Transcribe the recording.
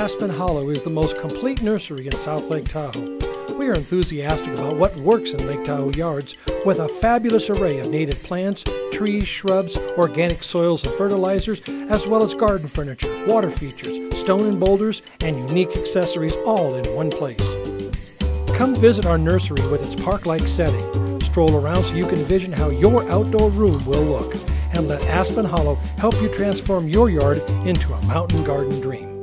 Aspen Hollow is the most complete nursery in South Lake Tahoe. We are enthusiastic about what works in Lake Tahoe yards with a fabulous array of native plants, trees, shrubs, organic soils and fertilizers, as well as garden furniture, water features, stone and boulders, and unique accessories all in one place. Come visit our nursery with its park-like setting. Stroll around so you can envision how your outdoor room will look. And let Aspen Hollow help you transform your yard into a mountain garden dream.